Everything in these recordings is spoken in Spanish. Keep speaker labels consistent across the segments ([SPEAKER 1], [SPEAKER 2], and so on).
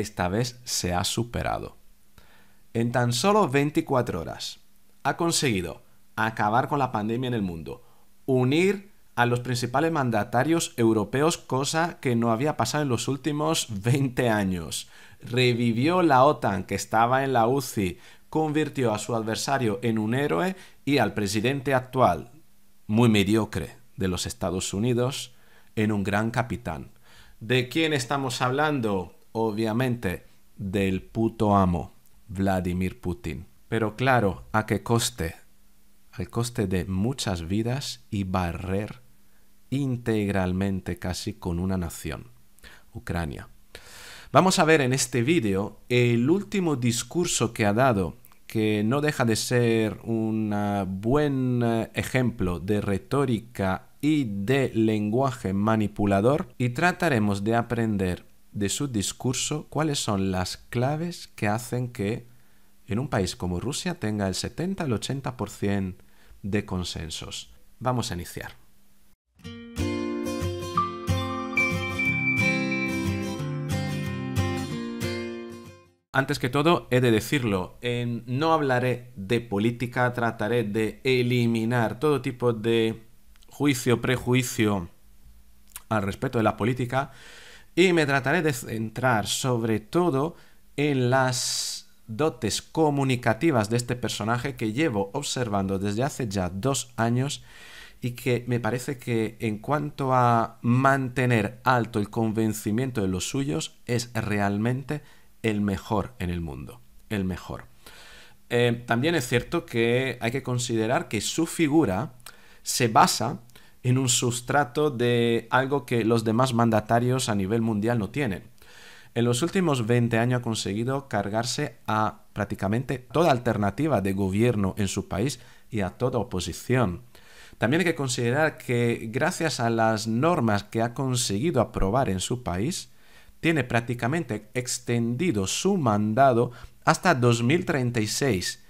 [SPEAKER 1] esta vez se ha superado. En tan solo 24 horas ha conseguido acabar con la pandemia en el mundo, unir a los principales mandatarios europeos, cosa que no había pasado en los últimos 20 años. Revivió la OTAN, que estaba en la UCI, convirtió a su adversario en un héroe y al presidente actual, muy mediocre, de los Estados Unidos, en un gran capitán. ¿De quién estamos hablando? Obviamente, del puto amo, Vladimir Putin. Pero claro, ¿a qué coste? Al coste de muchas vidas y barrer integralmente casi con una nación, Ucrania. Vamos a ver en este vídeo el último discurso que ha dado, que no deja de ser un buen eh, ejemplo de retórica y de lenguaje manipulador y trataremos de aprender de su discurso cuáles son las claves que hacen que en un país como Rusia tenga el 70 al 80% de consensos. Vamos a iniciar. Antes que todo, he de decirlo, no hablaré de política, trataré de eliminar todo tipo de juicio, prejuicio al respecto de la política y me trataré de centrar sobre todo en las dotes comunicativas de este personaje que llevo observando desde hace ya dos años y que me parece que en cuanto a mantener alto el convencimiento de los suyos es realmente el mejor en el mundo, el mejor. Eh, también es cierto que hay que considerar que su figura se basa en un sustrato de algo que los demás mandatarios a nivel mundial no tienen. En los últimos 20 años ha conseguido cargarse a prácticamente toda alternativa de gobierno en su país y a toda oposición. También hay que considerar que gracias a las normas que ha conseguido aprobar en su país, tiene prácticamente extendido su mandado hasta 2036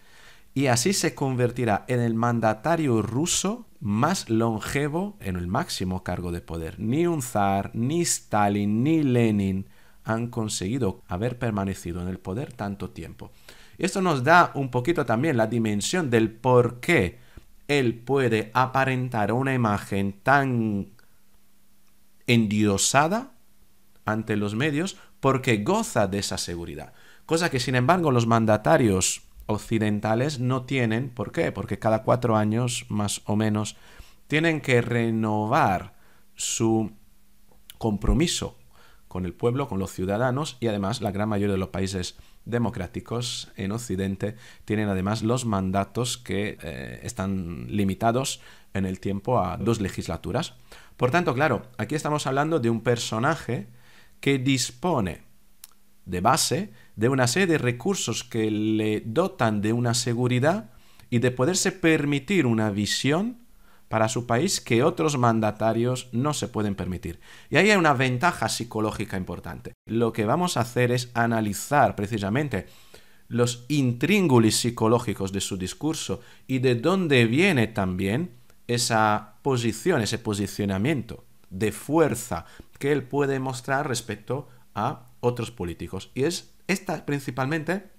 [SPEAKER 1] y así se convertirá en el mandatario ruso más longevo en el máximo cargo de poder. Ni un zar, ni Stalin, ni Lenin han conseguido haber permanecido en el poder tanto tiempo. Esto nos da un poquito también la dimensión del por qué él puede aparentar una imagen tan endiosada ante los medios porque goza de esa seguridad. Cosa que sin embargo los mandatarios occidentales no tienen. ¿Por qué? Porque cada cuatro años más o menos tienen que renovar su compromiso con el pueblo, con los ciudadanos y además la gran mayoría de los países democráticos en Occidente tienen además los mandatos que eh, están limitados en el tiempo a dos legislaturas. Por tanto, claro, aquí estamos hablando de un personaje que dispone de base de una serie de recursos que le dotan de una seguridad y de poderse permitir una visión para su país que otros mandatarios no se pueden permitir. Y ahí hay una ventaja psicológica importante. Lo que vamos a hacer es analizar precisamente los intríngulis psicológicos de su discurso y de dónde viene también esa posición, ese posicionamiento de fuerza que él puede mostrar respecto a otros políticos. Y es esta principalmente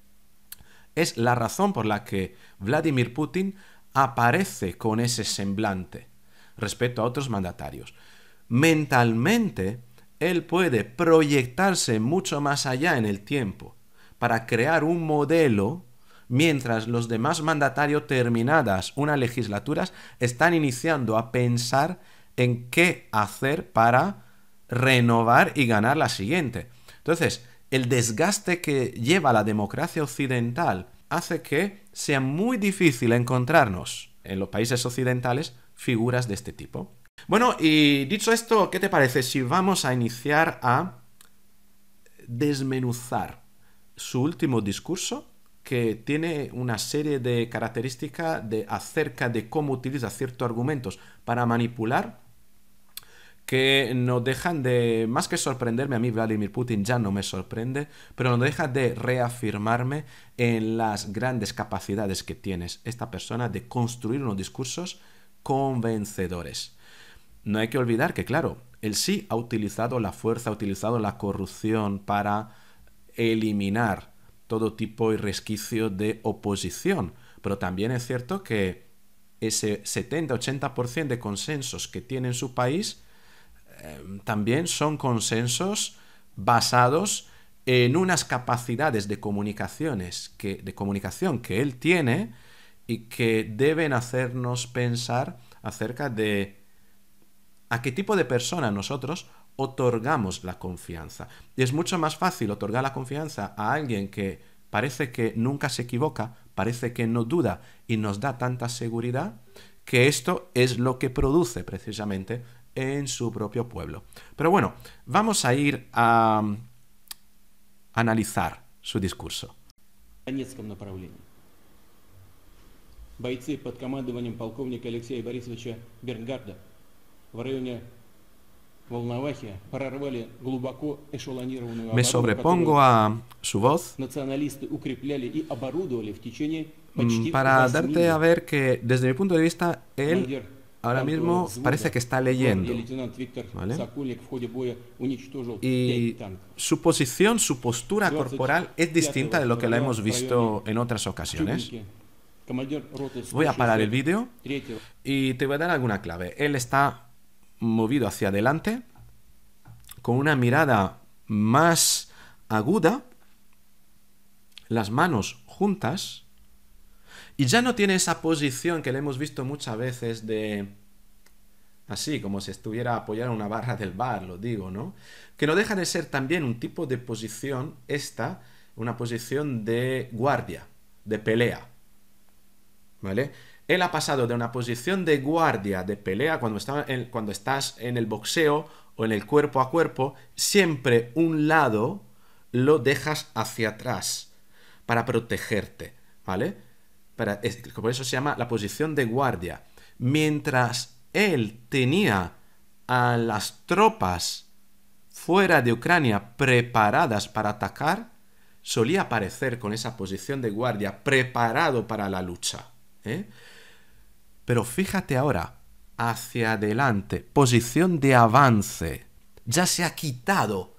[SPEAKER 1] es la razón por la que Vladimir Putin aparece con ese semblante respecto a otros mandatarios. Mentalmente, él puede proyectarse mucho más allá en el tiempo para crear un modelo mientras los demás mandatarios terminadas una legislaturas están iniciando a pensar en qué hacer para renovar y ganar la siguiente. Entonces, el desgaste que lleva la democracia occidental hace que sea muy difícil encontrarnos en los países occidentales figuras de este tipo. Bueno, y dicho esto, ¿qué te parece si vamos a iniciar a desmenuzar su último discurso que tiene una serie de características de acerca de cómo utiliza ciertos argumentos para manipular que no dejan de, más que sorprenderme, a mí Vladimir Putin ya no me sorprende, pero no deja de reafirmarme en las grandes capacidades que tienes esta persona de construir unos discursos convencedores. No hay que olvidar que, claro, él sí ha utilizado la fuerza, ha utilizado la corrupción para eliminar todo tipo y resquicio de oposición, pero también es cierto que ese 70-80% de consensos que tiene su país eh, también son consensos basados en unas capacidades de comunicaciones que, de comunicación que él tiene y que deben hacernos pensar acerca de a qué tipo de persona nosotros otorgamos la confianza. Y es mucho más fácil otorgar la confianza a alguien que parece que nunca se equivoca, parece que no duda y nos da tanta seguridad, que esto es lo que produce precisamente en su propio pueblo. Pero bueno, vamos a ir a analizar su discurso.
[SPEAKER 2] Бойцы под командованием полковника Алексея Борисовича Бернгарда в районе Волновахи прорвали глубоко эшелонированную
[SPEAKER 1] Me sobrepongo a su voz
[SPEAKER 2] националисты укрепляли и оборудовали в течение
[SPEAKER 1] mm,
[SPEAKER 2] почти
[SPEAKER 1] para
[SPEAKER 2] 8
[SPEAKER 1] darte a
[SPEAKER 2] минут.
[SPEAKER 1] ver que desde mi punto de vista él
[SPEAKER 2] Командир
[SPEAKER 1] Ahora mismo parece que está leyendo. ¿vale? Y su posición, su postura corporal es distinta de lo que la hemos visto en otras ocasiones. Voy a parar el vídeo y te voy a dar alguna clave. Él está movido hacia adelante con una mirada más aguda, las manos juntas y ya no tiene esa posición que le hemos visto muchas veces de... Así, como si estuviera apoyado en una barra del bar, lo digo, ¿no? Que no deja de ser también un tipo de posición, esta, una posición de guardia, de pelea. ¿Vale? Él ha pasado de una posición de guardia, de pelea, cuando, está en- cuando estás en el boxeo o en el cuerpo a cuerpo, siempre un lado lo dejas hacia atrás para protegerte, ¿vale? Por eso se llama la posición de guardia. Mientras él tenía a las tropas fuera de Ucrania preparadas para atacar, solía aparecer con esa posición de guardia preparado para la lucha. ¿eh? Pero fíjate ahora, hacia adelante, posición de avance. Ya se ha quitado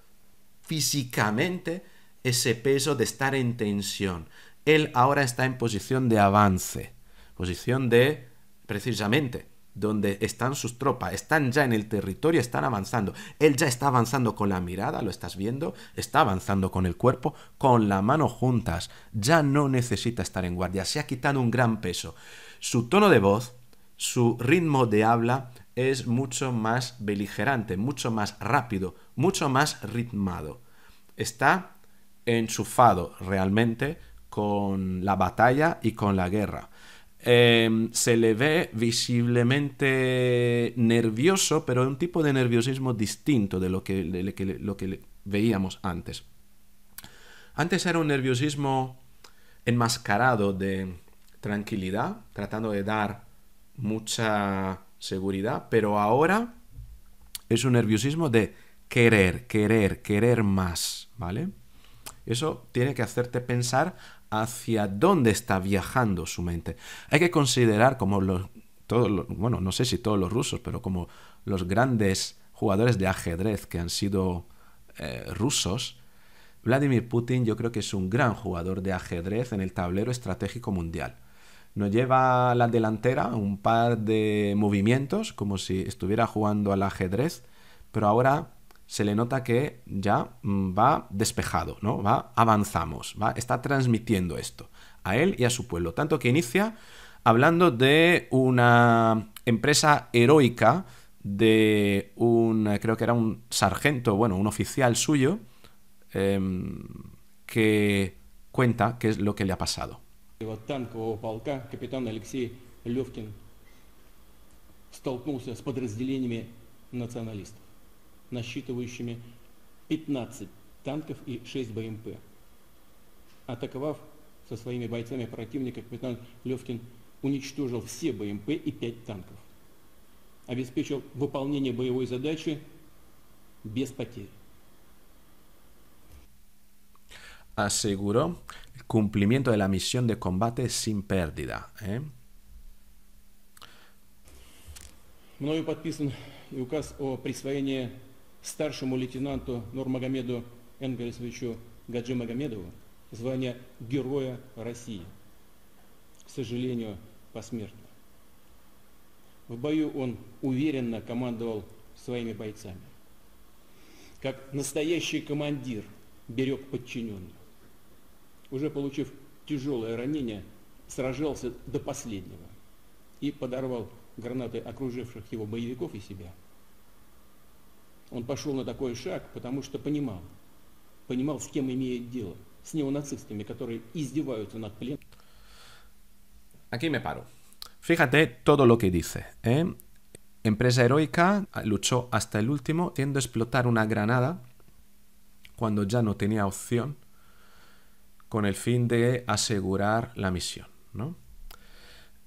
[SPEAKER 1] físicamente ese peso de estar en tensión. Él ahora está en posición de avance, posición de, precisamente, donde están sus tropas, están ya en el territorio, están avanzando. Él ya está avanzando con la mirada, lo estás viendo, está avanzando con el cuerpo, con la mano juntas. Ya no necesita estar en guardia, se ha quitado un gran peso. Su tono de voz, su ritmo de habla es mucho más beligerante, mucho más rápido, mucho más ritmado. Está enchufado realmente con la batalla y con la guerra. Eh, se le ve visiblemente nervioso, pero un tipo de nerviosismo distinto de lo que, de lo que veíamos antes. Antes era un nerviosismo enmascarado de tranquilidad, tratando de dar mucha seguridad, pero ahora es un nerviosismo de querer, querer, querer más, ¿vale? Eso tiene que hacerte pensar hacia dónde está viajando su mente. Hay que considerar como los, todos los- bueno, no sé si todos los rusos, pero como los grandes jugadores de ajedrez que han sido eh, rusos, Vladimir Putin yo creo que es un gran jugador de ajedrez en el tablero estratégico mundial. Nos lleva a la delantera un par de movimientos como si estuviera jugando al ajedrez, pero ahora se le nota que ya mm, va despejado, ¿no? Va avanzamos, va está transmitiendo esto a él y a su pueblo, tanto que inicia hablando de una empresa heroica de un eh, creo que era un sargento, bueno, un oficial suyo em, que cuenta qué es lo que le ha pasado.
[SPEAKER 2] этого танкового полка капитан Алексей Левкин столкнулся с подразделениями националистов, Насчитывающими 15 танков и 6 БМП. Атаковав со своими бойцами противника, капитан Левкин уничтожил все БМП и 5 танков. Обеспечил выполнение боевой задачи без потерь.
[SPEAKER 1] Aseguró el cumplimiento de la misión de combate sin pérdida. ¿eh?
[SPEAKER 2] Мною подписан и указ о присвоении старшему лейтенанту Нурмагомеду Энгельсовичу Гаджи Магомедову звание Героя России. К сожалению, посмертно. В бою он уверенно командовал своими бойцами. Как настоящий командир берег подчиненных. Уже получив тяжелое ранение, сражался до последнего и подорвал гранаты окруживших его боевиков и себя. Он пошел на такой шаг, потому что понимал, понимал, с кем имеет дело, с неонацистами, которые издеваются над пленным.
[SPEAKER 1] Aquí me paro. Fíjate todo lo que dice. ¿eh? Empresa heroica luchó hasta el último, haciendo explotar una granada cuando ya no tenía opción, con el fin de asegurar la misión. ¿no?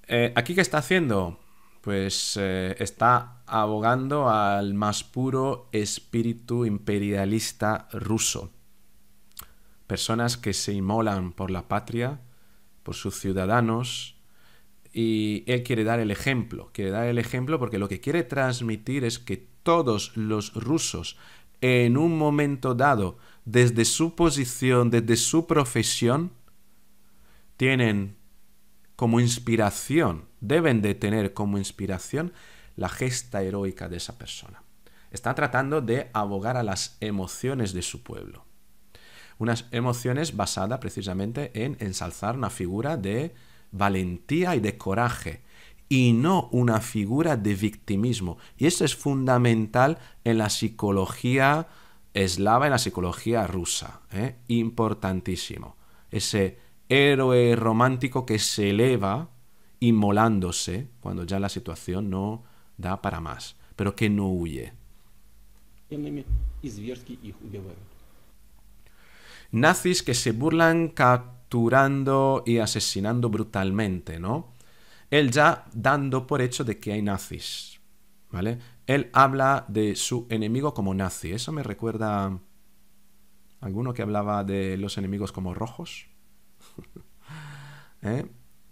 [SPEAKER 1] Eh, ¿Aquí qué está haciendo? Pues eh, está abogando al más puro espíritu imperialista ruso. Personas que se inmolan por la patria, por sus ciudadanos, y él quiere dar el ejemplo, quiere dar el ejemplo porque lo que quiere transmitir es que todos los rusos en un momento dado, desde su posición, desde su profesión, tienen como inspiración, deben de tener como inspiración la gesta heroica de esa persona. Está tratando de abogar a las emociones de su pueblo. Unas emociones basadas precisamente en ensalzar una figura de valentía y de coraje, y no una figura de victimismo. Y eso es fundamental en la psicología eslava, en la psicología rusa. ¿eh? Importantísimo. Ese héroe romántico que se eleva inmolándose cuando ya la situación no da para más, pero que no huye. Nazis que se burlan capturando y asesinando brutalmente, ¿no? Él ya dando por hecho de que hay nazis, ¿vale? Él habla de su enemigo como nazi. Eso me recuerda a alguno que hablaba de los enemigos como rojos. ¿Eh?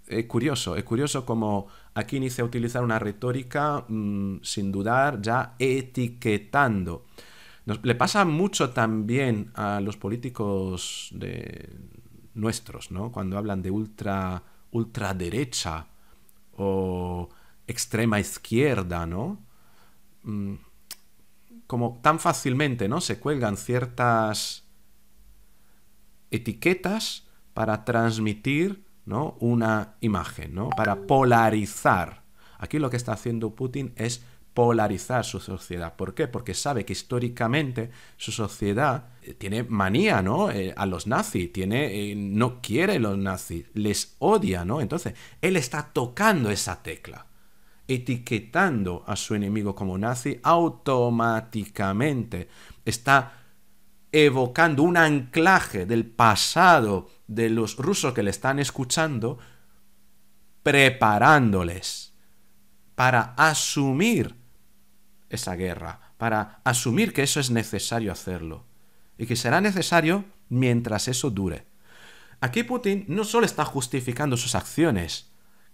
[SPEAKER 1] Es curioso, es curioso como aquí inicia a utilizar una retórica mm, sin dudar, ya etiquetando. le pasa mucho también a los políticos de, nuestros, ¿no? Cuando hablan de ultra, ultraderecha o extrema izquierda, ¿no? Mm, como tan fácilmente, ¿no? Se cuelgan ciertas etiquetas para transmitir, ¿no? Una imagen, ¿no? Para polarizar. Aquí lo que está haciendo Putin es polarizar su sociedad. ¿Por qué? Porque sabe que históricamente su sociedad eh, tiene manía, ¿no? Eh, a los nazis, tiene, eh, no quiere los nazis, les odia, ¿no? Entonces, él está tocando esa tecla, etiquetando a su enemigo como nazi, automáticamente está evocando un anclaje del pasado de los rusos que le están escuchando, preparándoles para asumir esa guerra, para asumir que eso es necesario hacerlo y que será necesario mientras eso dure. Aquí Putin no solo está justificando sus acciones,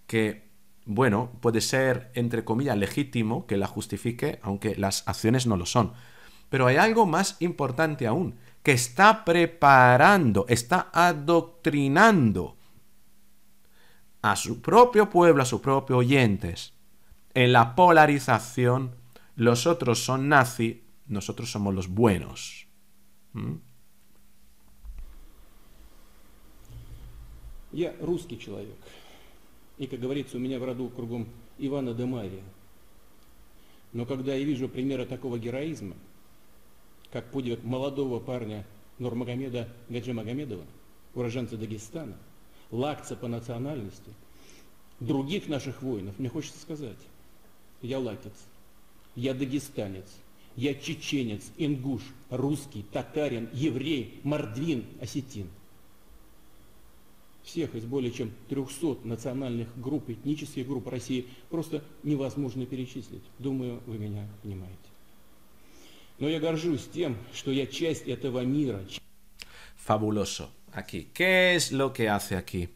[SPEAKER 1] que, bueno, puede ser, entre comillas, legítimo que la justifique, aunque las acciones no lo son. Pero hay algo más importante aún, que está preparando, está adoctrinando a su propio pueblo, a sus propios oyentes, en la polarización los otros son nazi, nosotros somos los buenos. ¿Mm?
[SPEAKER 2] Я русский человек. И, как говорится, у меня в роду кругом Ивана де Мария. Но когда я вижу примеры такого героизма, как подвиг молодого парня Нурмагомеда Гаджи Магомедова, уроженца Дагестана, лакца по национальности, других наших воинов, мне хочется сказать, я лакец, я дагестанец, я чеченец, ингуш, русский, татарин, еврей, мордвин, осетин. Всех из более чем 300 национальных групп, этнических групп России просто невозможно перечислить. Думаю, вы меня понимаете. Но я горжусь тем, что я часть этого мира.
[SPEAKER 1] Fabuloso. Aquí. ¿Qué es lo que hace aquí?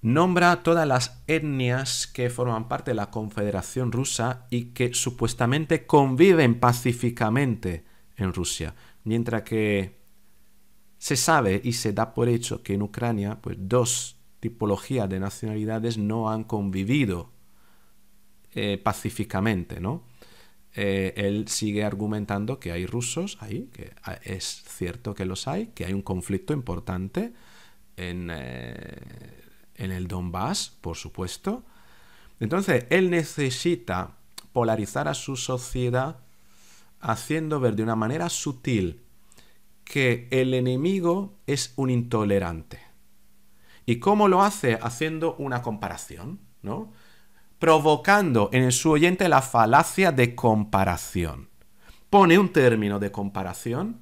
[SPEAKER 1] nombra todas las etnias que forman parte de la Confederación Rusa y que supuestamente conviven pacíficamente en Rusia, mientras que se sabe y se da por hecho que en Ucrania pues, dos tipologías de nacionalidades no han convivido eh, pacíficamente, ¿no? Eh, él sigue argumentando que hay rusos ahí, que es cierto que los hay, que hay un conflicto importante en, eh, en el Donbass, por supuesto. Entonces, él necesita polarizar a su sociedad haciendo ver de una manera sutil que el enemigo es un intolerante. ¿Y cómo lo hace? Haciendo una comparación, ¿no? Provocando en su oyente la falacia de comparación. Pone un término de comparación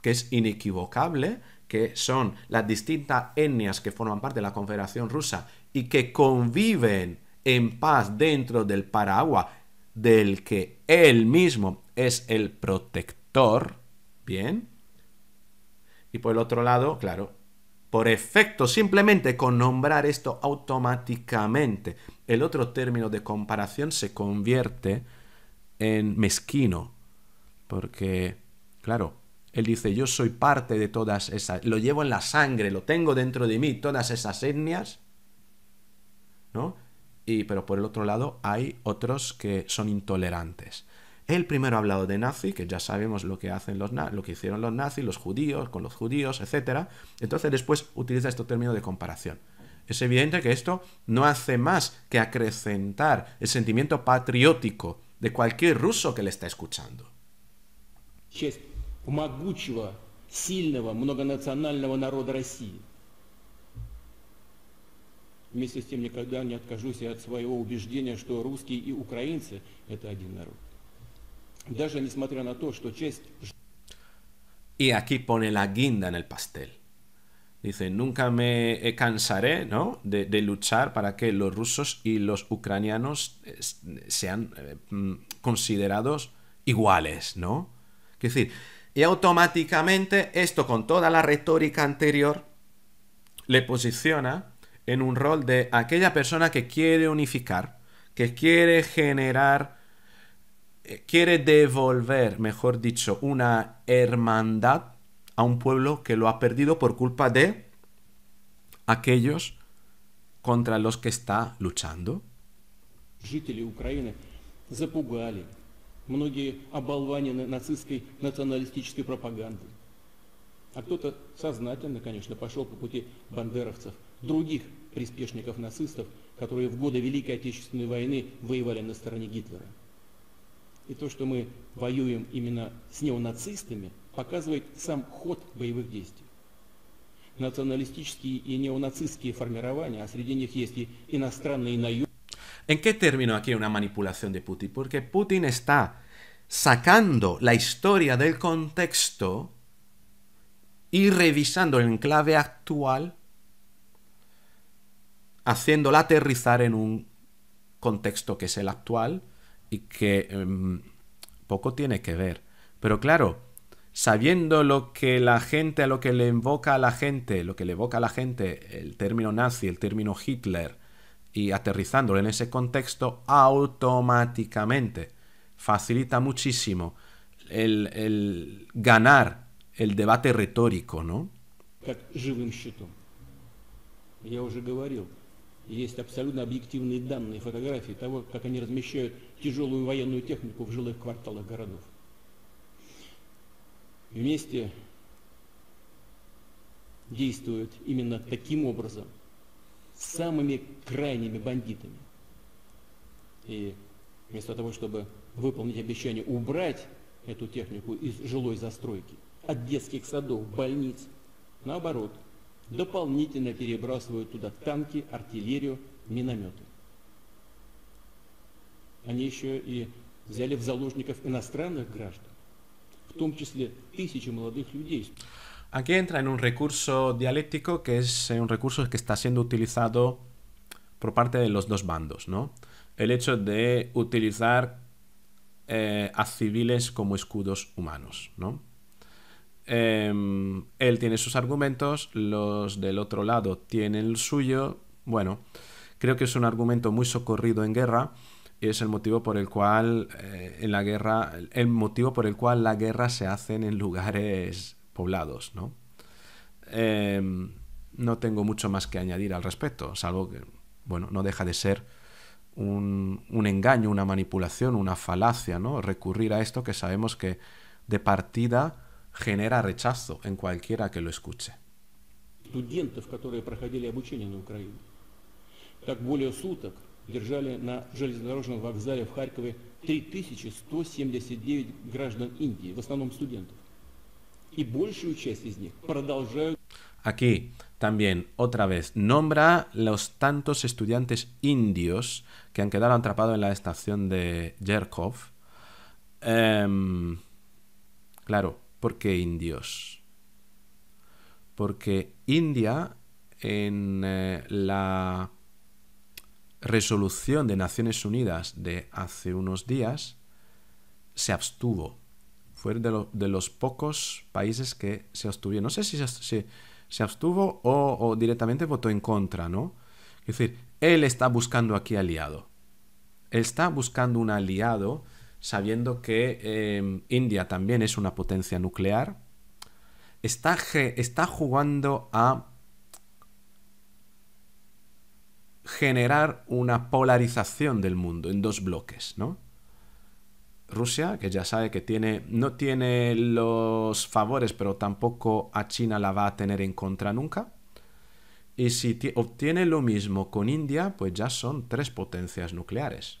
[SPEAKER 1] que es inequivocable, que son las distintas etnias que forman parte de la Confederación Rusa y que conviven en paz dentro del paraguas del que él mismo es el protector, ¿bien? Y por el otro lado, claro, por efecto, simplemente con nombrar esto automáticamente, el otro término de comparación se convierte en mezquino. Porque, claro, él dice, yo soy parte de todas esas, lo llevo en la sangre, lo tengo dentro de mí, todas esas etnias, ¿no? Y, pero por el otro lado hay otros que son intolerantes. Él primero ha hablado de nazi, que ya sabemos lo que, hacen los lo que hicieron los nazis, los judíos, con los judíos, etc. Entonces después utiliza este término de comparación. Es evidente que esto no hace más que acrecentar el sentimiento patriótico de cualquier ruso que le está escuchando.
[SPEAKER 2] Вместе с тем никогда не откажусь от своего убеждения, что русские и украинцы – это один народ.
[SPEAKER 1] Y aquí pone la guinda en el pastel. Dice, nunca me cansaré ¿no? de, luchar para que los rusos y los ucranianos sean eh, mm, considerados iguales, ¿no? Es decir, y automáticamente esto con toda la retórica anterior le posiciona en un rol de aquella persona que quiere unificar, que quiere generar quiere devolver, mejor dicho, una hermandad a un pueblo que lo ha perdido por culpa de aquellos contra los que está luchando.
[SPEAKER 2] Жители Украины запугали. Многие оболванены нацистской националистической пропагандой. А кто-то сознательно, конечно, пошел по пути бандеровцев, других приспешников нацистов, которые в годы Великой Отечественной войны воевали на стороне Гитлера. И то, что мы воюем именно с неонацистами, показывает сам ход боевых действий. Националистические и неонацистские формирования, а среди них есть и иностранные наемники.
[SPEAKER 1] ¿En qué término aquí una manipulación de Putin? Porque Putin está sacando la historia del contexto y revisando el enclave actual, haciéndola aterrizar en un contexto que es el actual, y que em, poco tiene que ver. Pero claro, sabiendo lo que la gente, lo que le invoca a la gente, lo que le evoca a la gente el término nazi, el término Hitler, y aterrizándolo en ese contexto, automáticamente facilita muchísimo el, el ganar el debate retórico, ¿no?
[SPEAKER 2] Есть абсолютно объективные данные, фотографии того, как они размещают тяжелую военную технику в жилых кварталах городов. Вместе действуют именно таким образом самыми крайними бандитами. И вместо того, чтобы выполнить обещание убрать эту технику из жилой застройки, от детских садов, больниц, наоборот – дополнительно перебрасывают туда танки, артиллерию, минометы. Они еще и взяли в заложников иностранных граждан, в том числе тысячи молодых людей.
[SPEAKER 1] Aquí entra en un recurso dialéctico que es un recurso que está siendo utilizado por parte de los dos bandos, ¿no? El hecho de utilizar eh, a civiles como escudos humanos, ¿no? Em, él tiene sus argumentos, los del otro lado tienen el suyo. Bueno, creo que es un argumento muy socorrido en guerra y es el motivo por el cual eh, en la guerra, el motivo por el cual la guerra se hace en lugares poblados, ¿no? em, no tengo mucho más que añadir al respecto, salvo que, bueno, no deja de ser un, un engaño, una manipulación, una falacia, ¿no? Recurrir a esto que sabemos que de partida genera rechazo en cualquiera que lo escuche.
[SPEAKER 2] Студентов, которые проходили обучение на Украине. Так более суток держали на железнодорожном вокзале в Харькове 3179 граждан Индии, в основном студентов. И большую часть из них продолжают...
[SPEAKER 1] Aquí también, otra vez, nombra los tantos estudiantes indios que han quedado atrapados en la estación de Yerkov. Um, claro, ¿por qué indios? Porque India en eh, la resolución de Naciones Unidas de hace unos días se abstuvo. Fue de, de los pocos países que se abstuvieron. No sé si se, se abstuvo o, directamente votó en contra, ¿no? Es decir, él está buscando aquí aliado. Él está buscando un aliado sabiendo que eh, India también es una potencia nuclear. Está, está jugando a generar una polarización del mundo en dos bloques, ¿no? Rusia, que ya sabe que tiene, no tiene los favores, pero tampoco a China la va a tener en contra nunca. Y si obtiene lo mismo con India, pues ya son tres potencias nucleares.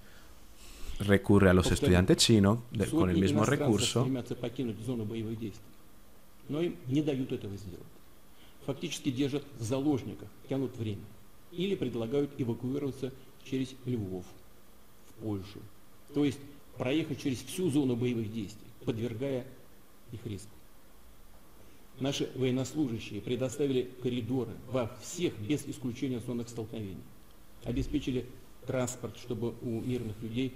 [SPEAKER 1] Recurre a los estudiantes chinos de, con el mismo recurso.
[SPEAKER 2] но им не дают этого сделать. Фактически держат в заложниках, тянут время или предлагают эвакуироваться через Львов в Польшу. То есть проехать через всю зону боевых действий, подвергая их риску. Наши военнослужащие предоставили коридоры во всех, без исключения зонах столкновений. Обеспечили транспорт, чтобы у мирных людей.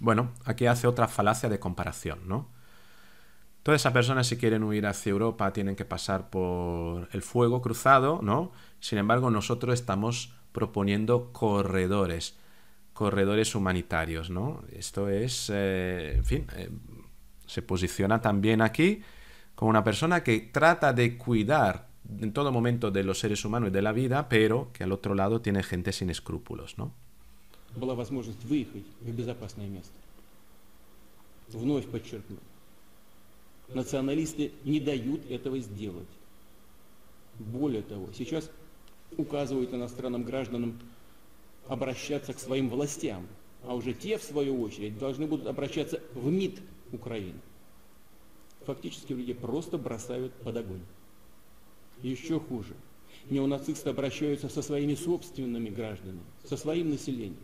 [SPEAKER 1] Bueno, aquí hace otra falacia de comparación, ¿no? Todas esas personas si quieren huir hacia Europa tienen que pasar por el fuego cruzado, ¿no? Sin embargo, nosotros estamos proponiendo corredores, corredores humanitarios, ¿no? Esto es, eh, en fin, eh, se posiciona también aquí como una persona que trata de cuidar en todo momento de los seres humanos y de la vida, pero que al otro lado tiene gente sin escrúpulos, ¿no?
[SPEAKER 2] Националисты не дают этого сделать. Более того, сейчас указывают иностранным гражданам обращаться к своим властям, а уже те, в свою очередь, должны будут обращаться в МИД Украины. Фактически людей просто бросают под огонь. Еще хуже. Неонацисты обращаются со своими собственными гражданами, со своим населением.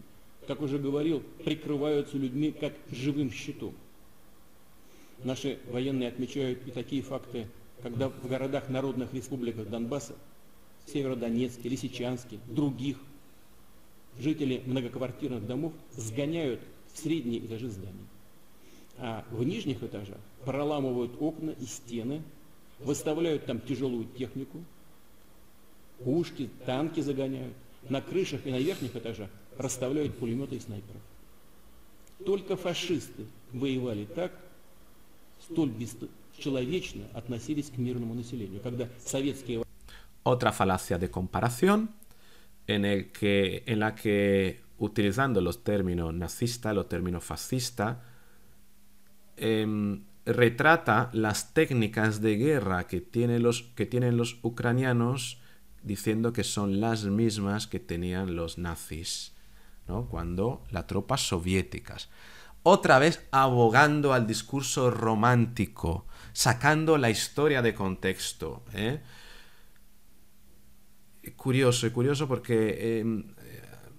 [SPEAKER 2] Как уже говорил, прикрываются людьми как живым щитом. Наши военные отмечают и такие факты, когда в городах народных республиках Донбасса, Северодонецке, Лисичанске, других, жители многоквартирных домов сгоняют в средние этажи зданий. А в нижних этажах проламывают окна и стены, выставляют там тяжелую технику, пушки, танки загоняют. На крышах и на верхних этажах расставляют пулеметы и снайперов. Только фашисты воевали так,
[SPEAKER 1] Otra falacia de comparación en, el que, en la que, utilizando los términos nazista, los términos fascista, em, retrata las técnicas de guerra que, los, que tienen los ucranianos diciendo que son las mismas que tenían los nazis, cuando las tropas soviéticas otra vez abogando al discurso romántico, sacando la historia de contexto. ¿eh? Curioso, curioso porque em,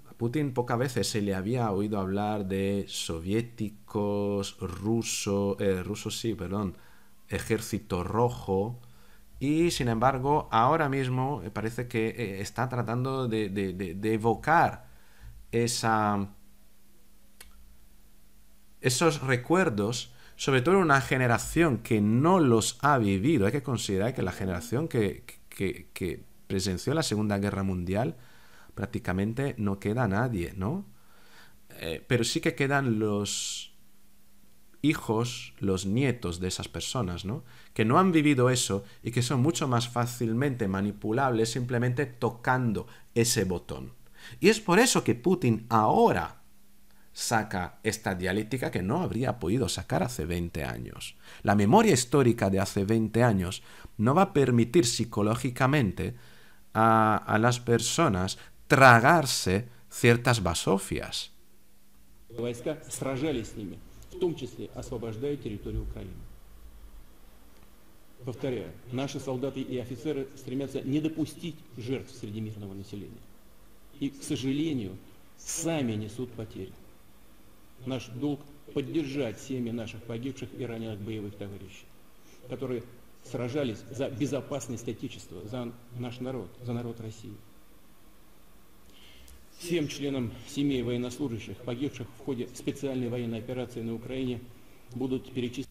[SPEAKER 1] a Putin pocas veces se le había oído hablar de soviéticos, rusos, eh, rusos sí, perdón, ejército rojo, y sin embargo ahora mismo parece que eh, está tratando de evocar esa, esos recuerdos, sobre todo una generación que no los ha vivido. Hay que considerar que la generación que, que, presenció la Segunda Guerra Mundial prácticamente no queda nadie, ¿no? Eh, pero sí que quedan los hijos, los nietos de esas personas, ¿no? Que no han vivido eso y que son mucho más fácilmente manipulables simplemente tocando ese botón. Y es por eso que Putin ahora saca esta dialéctica que no habría podido sacar hace 20 años. La memoria histórica de hace 20 años no va a permitir psicológicamente a, a las personas tragarse ciertas basofias.
[SPEAKER 2] Войска сражались с ними, в том числе освобождая территорию Украины. Повторяю, наши солдаты и офицеры стремятся не допустить жертв среди мирного населения. И, к сожалению, сами несут потери. Наш долг поддержать семьи наших погибших и раненых боевых товарищей, которые сражались за безопасность Отечества, за наш народ, за народ России. Всем членам семей военнослужащих, погибших в ходе специальной военной операции на Украине, будут перечислены.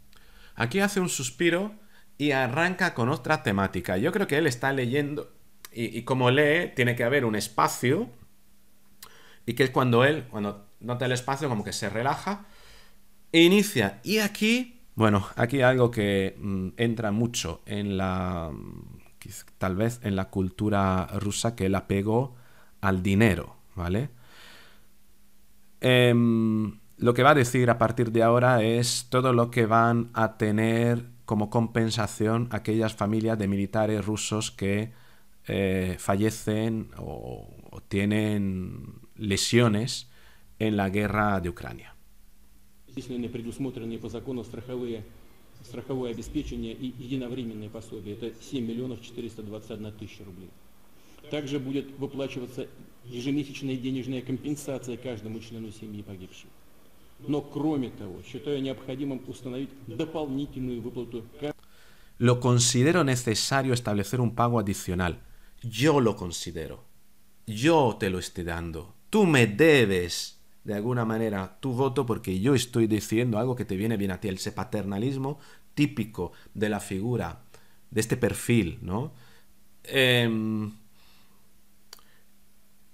[SPEAKER 1] Aquí hace un suspiro y arranca con otra temática. Yo creo que él está leyendo y, y como lee, tiene que haber un espacio y que es cuando él, cuando nota el espacio, como que se relaja e inicia. Y aquí, bueno, aquí algo que mm, entra mucho en la, tal vez en la cultura rusa, que el apego al dinero, ¿vale? Em, lo que va a decir a partir de ahora es todo lo que van a tener como compensación aquellas familias de militares rusos que eh, fallecen o tienen lesiones en la guerra de Ucrania.
[SPEAKER 2] предусмотренные по закону страховые, страховое обеспечение и единовременные пособия. Это 7 миллионов 421 тысяча рублей. Также будет выплачиваться ежемесячная денежная компенсация каждому члену семьи погибшего. Но кроме того, считаю необходимым установить дополнительную выплату.
[SPEAKER 1] Lo considero necesario establecer un pago adicional. Yo lo considero. Yo te lo estoy dando. Tú me debes de alguna manera tu voto porque yo estoy diciendo algo que te viene bien a ti, ese paternalismo típico de la figura, de este perfil, ¿no? Em,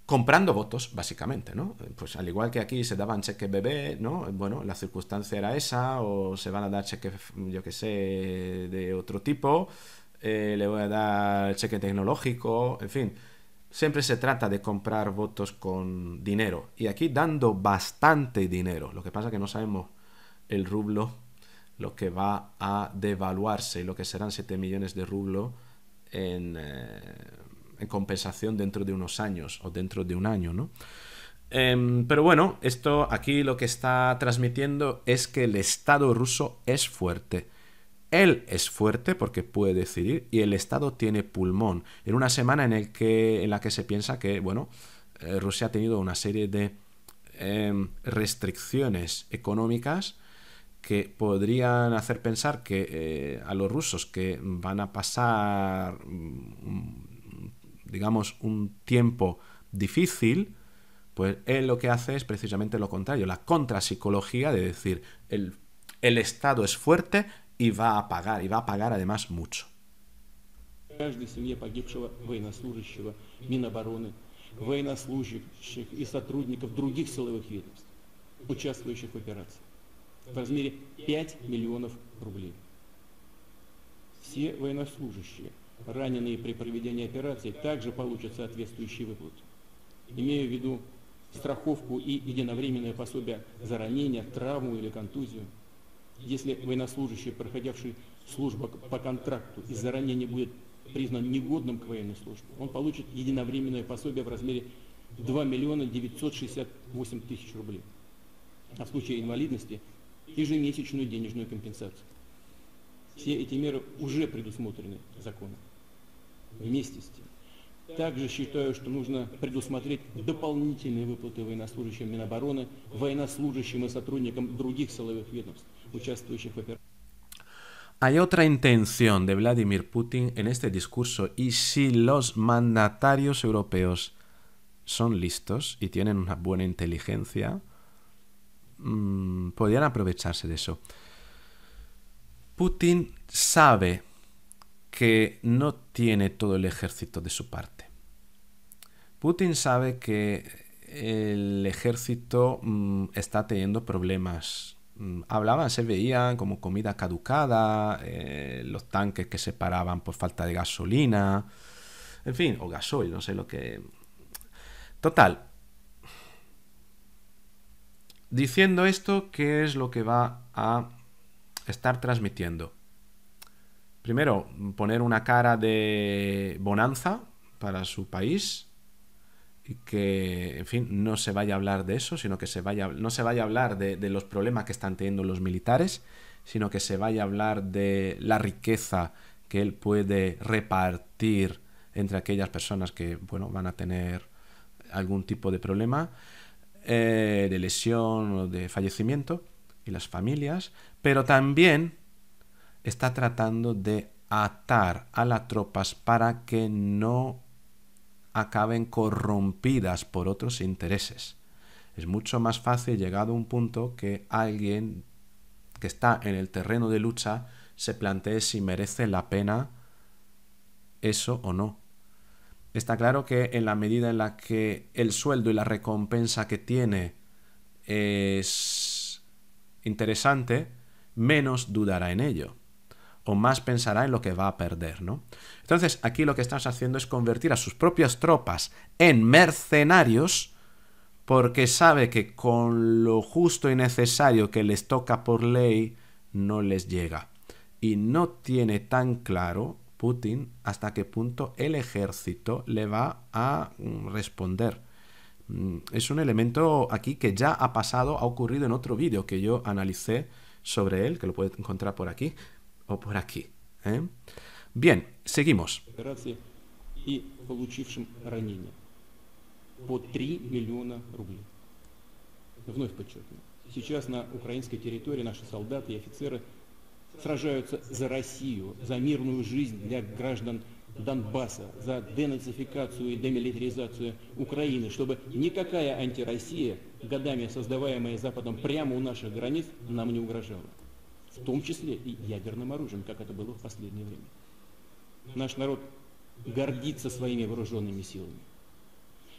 [SPEAKER 1] comprando votos, básicamente, ¿no? Pues al igual que aquí se daban cheques bebé, ¿no? Bueno, la circunstancia era esa, o se van a dar cheques, yo que sé, de otro tipo, eh, le voy a dar cheque tecnológico, en fin siempre se trata de comprar votos con dinero. Y aquí dando bastante dinero. Lo que pasa es que no sabemos el rublo, lo que va a devaluarse lo que serán 7 millones de rublo en, eh, en, compensación dentro de unos años o dentro de un año, ¿no? Eh, pero bueno, esto aquí lo que está transmitiendo es que el Estado ruso es fuerte él es fuerte porque puede decidir y el Estado tiene pulmón. En una semana en, la que se piensa que, bueno, eh, Rusia ha tenido una serie de em, restricciones económicas que podrían hacer pensar que eh, a los rusos que van a pasar, mm, digamos, un tiempo difícil, pues él lo que hace es precisamente lo contrario, la contrapsicología de decir, el Estado es fuerte, y va a pagar, y va a pagar además mucho.
[SPEAKER 2] Каждой семье погибшего военнослужащего Минобороны, военнослужащих и сотрудников других силовых ведомств, участвующих в операции, в размере 5 миллионов рублей. Все военнослужащие, раненые при проведении операции, также получат соответствующие выплаты. Имею в виду страховку и единовременное пособие за ранение, травму или контузию – если военнослужащий, проходивший службу по контракту из-за ранения будет признан негодным к военной службе, он получит единовременное пособие в размере 2 миллиона 968 тысяч рублей. А в случае инвалидности ежемесячную денежную компенсацию. Все эти меры уже предусмотрены законом. Вместе с тем, также считаю, что нужно предусмотреть дополнительные выплаты военнослужащим Минобороны, военнослужащим и сотрудникам других силовых ведомств, участвующих в операции.
[SPEAKER 1] Hay otra intención de Vladimir Putin en este discurso y si los mandatarios europeos son listos y tienen una buena inteligencia, mmm, podrían aprovecharse de eso. Putin sabe que no tiene todo el ejército de su parte. Putin sabe que el ejército mm, está teniendo problemas. Mm, hablaban, se veían como comida caducada, eh, los tanques que se paraban por falta de gasolina, en fin, o gasoil, no sé lo que... Total. Diciendo esto, ¿qué es lo que va a estar transmitiendo? Primero, poner una cara de bonanza para su país que, en fin, no se vaya a hablar de eso, sino que se vaya, no se vaya a hablar de, de los problemas que están teniendo los militares, sino que se vaya a hablar de la riqueza que él puede repartir entre aquellas personas que, bueno, van a tener algún tipo de problema eh, de lesión o de fallecimiento y las familias, pero también está tratando de atar a las tropas para que no acaben corrompidas por otros intereses. Es mucho más fácil llegado a un punto que alguien que está en el terreno de lucha se plantee si merece la pena eso o no. Está claro que en la medida en la que el sueldo y la recompensa que tiene es interesante, menos dudará en ello o más pensará en lo que va a perder, ¿no? Entonces, aquí lo que estás haciendo es convertir a sus propias tropas en mercenarios porque sabe que con lo justo y necesario que les toca por ley no les llega. Y no tiene tan claro Putin hasta qué punto el ejército le va a mm, responder. Mm, es un elemento aquí que ya ha pasado, ha ocurrido en otro vídeo que yo analicé sobre él, que lo puedes encontrar por aquí o por aquí. ¿eh? Bien, seguimos.
[SPEAKER 2] И получившим ранения по 3 миллиона рублей. Вновь подчеркну. Сейчас на украинской территории наши солдаты и офицеры сражаются за Россию, за мирную жизнь для граждан Донбасса, за денацификацию и демилитаризацию Украины, чтобы никакая антироссия, годами создаваемая Западом прямо у наших границ, нам не угрожала в том числе и ядерным оружием, как это было в последнее время. Наш народ гордится своими вооруженными силами.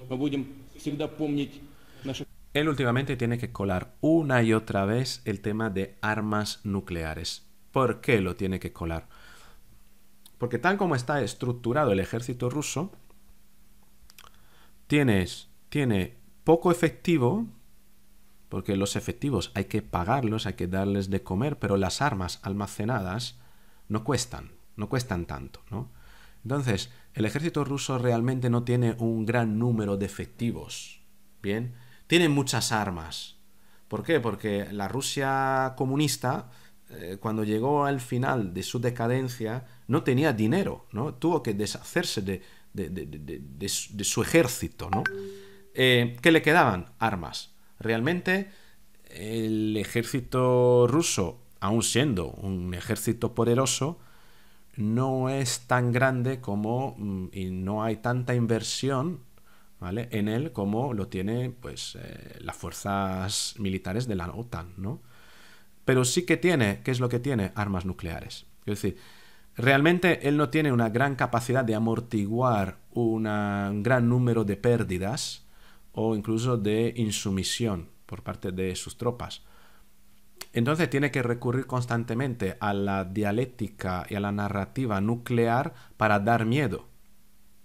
[SPEAKER 2] Мы будем всегда помнить наши...
[SPEAKER 1] Él últimamente tiene que colar una y otra vez el tema de armas nucleares. ¿Por qué lo tiene que colar? Porque tal como está estructurado el ejército ruso, tienes, tiene poco efectivo, porque los efectivos hay que pagarlos, hay que darles de comer, pero las armas almacenadas no cuestan, no cuestan tanto, ¿no? Entonces, el ejército ruso realmente no tiene un gran número de efectivos, ¿bien? Tiene muchas armas. ¿Por qué? Porque la Rusia comunista, eh, cuando llegó al final de su decadencia, no tenía dinero, ¿no? Tuvo que deshacerse de, de, su ejército, ¿no? Eh, ¿Qué le quedaban? Armas Realmente el ejército ruso, aun siendo un ejército poderoso, no es tan grande como mm, y no hay tanta inversión ¿vale? en él como lo tiene pues eh, las fuerzas militares de la OTAN, ¿no? Pero sí que tiene, ¿qué es lo que tiene? Armas nucleares. Es decir, realmente él no tiene una gran capacidad de amortiguar un gran número de pérdidas o incluso de insumisión por parte de sus tropas. Entonces tiene que recurrir constantemente a la dialéctica y a la narrativa nuclear para dar miedo,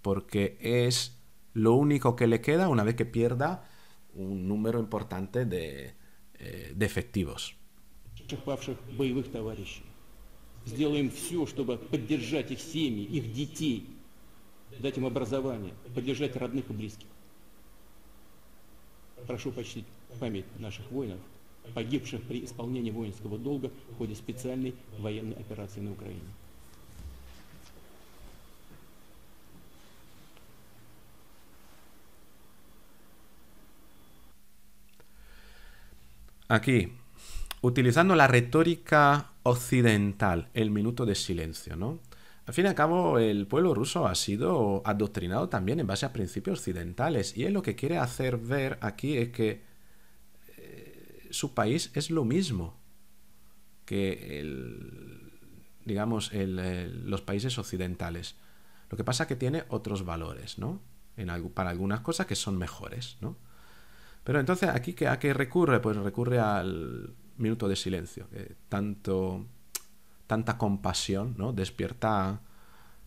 [SPEAKER 1] porque es lo único que le queda una vez que pierda un número importante de, eh, de efectivos.
[SPEAKER 2] Сделаем все, чтобы поддержать их семьи, их детей, дать им образование, поддержать родных и близких. Прошу почтить память наших воинов, погибших при исполнении воинского долга в ходе специальной военной операции на Украине.
[SPEAKER 1] Aquí, utilizando la retórica occidental, el minuto de silencio, ¿no? Al fin y al cabo, el pueblo ruso ha sido adoctrinado también en base a principios occidentales y él lo que quiere hacer ver aquí es que eh, su país es lo mismo que digamos, los países occidentales. Lo que pasa es que tiene otros valores, ¿no? En para algunas cosas que son mejores, ¿no? Pero entonces, ¿aquí ¿a qué recurre? Pues recurre al minuto de silencio, tanto, tanta compasión ¿no? despierta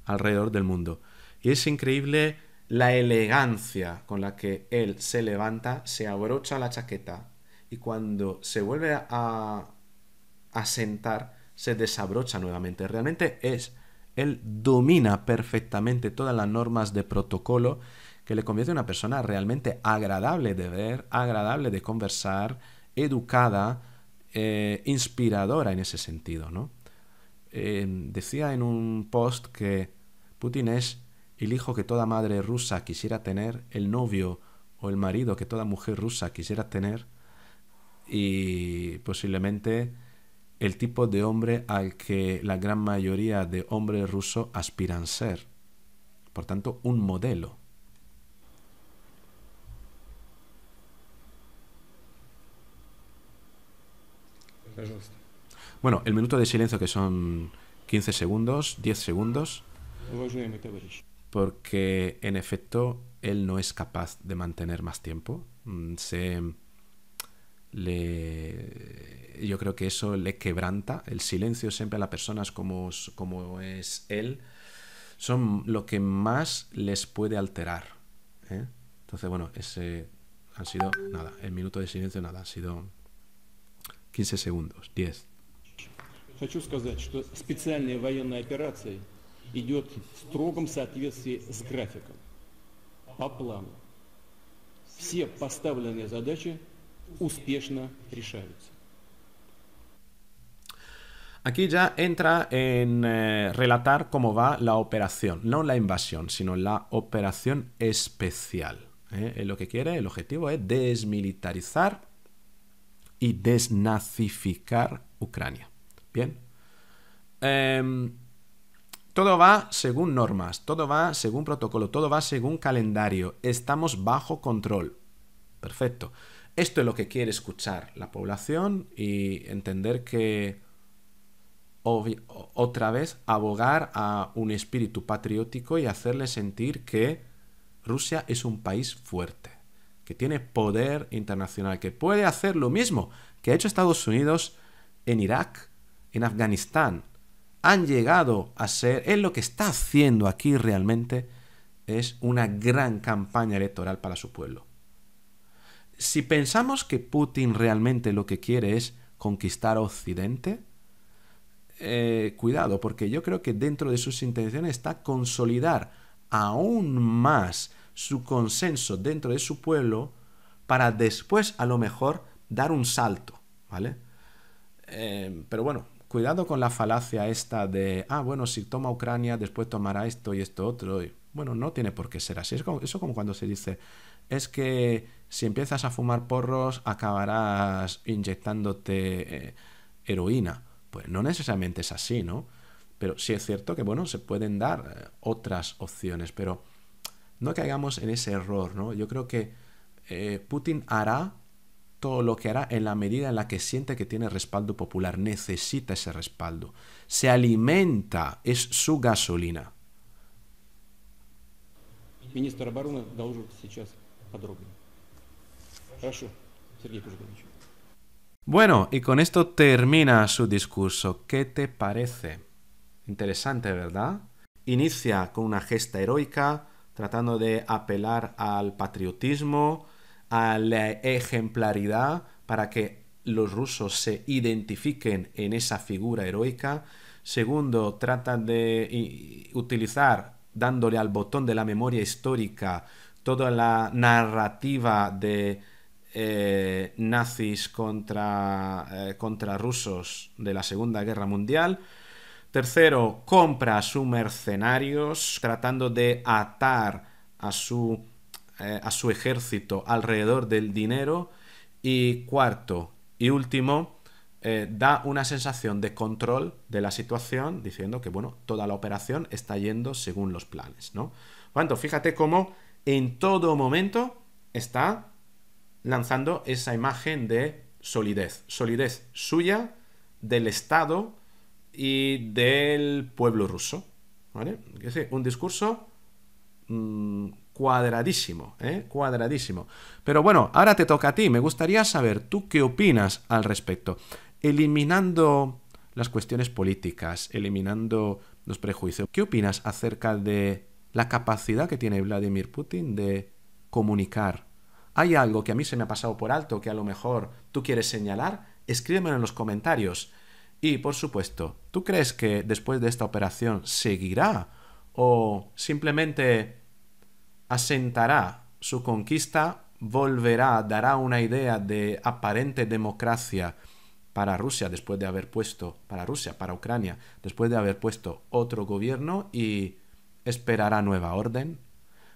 [SPEAKER 1] alrededor del mundo. Y es increíble la elegancia con la que él se levanta, se abrocha la chaqueta y cuando se vuelve a, sentar, se desabrocha nuevamente. Realmente es, él domina perfectamente todas las normas de protocolo que le convierte en una persona realmente agradable de ver, agradable de conversar, educada, eh, inspiradora en ese sentido. ¿no? Decía en un post que Putin es el hijo que toda madre rusa quisiera tener, el novio o el marido que toda mujer rusa quisiera tener y posiblemente el tipo de hombre al que la gran mayoría de hombres rusos aspiran ser. Por tanto, un modelo. Bueno, el minuto de silencio que son 15 segundos, 10 segundos. Porque en efecto él no es capaz de mantener más tiempo. Mm, se le yo creo que eso le quebranta. El silencio siempre a las personas como, como es él son lo que más les puede alterar. ¿eh? Entonces, bueno, ese ha sido nada. El minuto de silencio nada, ha sido 15 segundos, 10.
[SPEAKER 2] Хочу сказать, что специальная военная операция идет в строгом соответствии с графиком, по плану. Все поставленные задачи успешно решаются.
[SPEAKER 1] Aquí ya entra en eh, relatar cómo va la operación, no la invasión, sino la operación especial. ¿eh? Lo que quiere, el objetivo es desmilitarizar y desnazificar Ucrania. Bien. Em, todo va según normas, todo va según protocolo, todo va según calendario. Estamos bajo control. Perfecto. Esto es lo que quiere escuchar la población y entender que otra vez abogar a un espíritu patriótico y hacerle sentir que Rusia es un país fuerte que tiene poder internacional, que puede hacer lo mismo que ha hecho Estados Unidos en Irak, en Afganistán. Han llegado a ser, es lo que está haciendo aquí realmente, es una gran campaña electoral para su pueblo. Si pensamos que Putin realmente lo que quiere es conquistar Occidente, eh, cuidado, porque yo creo que dentro de sus intenciones está consolidar aún más su consenso dentro de su pueblo para después a lo mejor dar un salto, ¿vale? Eh, pero bueno, cuidado con la falacia esta de, ah, bueno, si toma Ucrania, después tomará esto y esto otro. bueno, no tiene por qué ser así. Es como, eso como cuando se dice, es que si empiezas a fumar porros, acabarás inyectándote eh, heroína. Pues no necesariamente es así, ¿no? Pero sí es cierto que, bueno, se pueden dar eh, otras opciones, pero no caigamos en ese error, ¿no? Yo creo que eh, Putin hará todo lo que hará en la medida en la que siente que tiene respaldo popular, necesita ese respaldo, se alimenta, es su gasolina.
[SPEAKER 2] Ministro обороны должен сейчас подробно. Хорошо, Сергей
[SPEAKER 1] Bueno, y con esto termina su discurso. ¿Qué te parece? Interesante, ¿verdad? Inicia con una gesta heroica, tratando de apelar al patriotismo, a la ejemplaridad, para que los rusos se identifiquen en esa figura heroica. Segundo, trata de utilizar, dándole al botón de la memoria histórica, toda la narrativa de eh, nazis contra, eh, contra rusos de la Segunda Guerra Mundial Tercero, compra a sus mercenarios tratando de atar a su, eh, a su ejército alrededor del dinero. Y cuarto y último, eh, da una sensación de control de la situación, diciendo que, bueno, toda la operación está yendo según los planes, ¿no? Cuando fíjate cómo en todo momento está lanzando esa imagen de solidez, solidez suya, del Estado y del pueblo ruso, ¿vale? un discurso mm, cuadradísimo, ¿eh? Cuadradísimo. Pero bueno, ahora te toca a ti. Me gustaría saber, ¿tú qué opinas al respecto? Eliminando las cuestiones políticas, eliminando los prejuicios, ¿qué opinas acerca de la capacidad que tiene Vladimir Putin de comunicar? ¿Hay algo que a mí se me ha pasado por alto que a lo mejor tú quieres señalar? Escríbemelo en los comentarios. Y, por supuesto, ¿tú crees que después de esta operación seguirá o simplemente asentará su conquista, volverá, dará una idea de aparente democracia para Rusia después de haber puesto, para Rusia, para Ucrania, después de haber puesto otro gobierno y esperará nueva orden?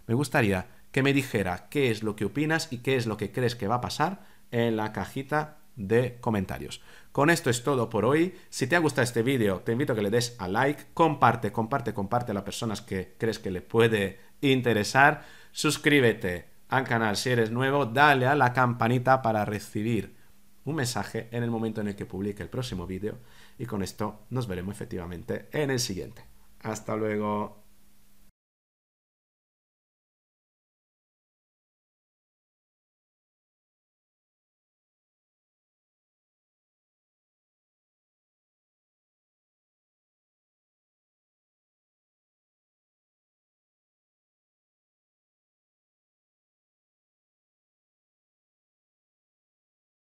[SPEAKER 1] Me gustaría que me dijera qué es lo que opinas y qué es lo que crees que va a pasar en la cajita de comentarios. Con esto es todo por hoy. Si te ha gustado este vídeo, te invito a que le des a like, comparte, comparte, comparte a las personas que crees que le puede interesar. Suscríbete al canal si eres nuevo, dale a la campanita para recibir un mensaje en el momento en el que publique el próximo vídeo. Y con esto nos veremos efectivamente en el siguiente. Hasta luego.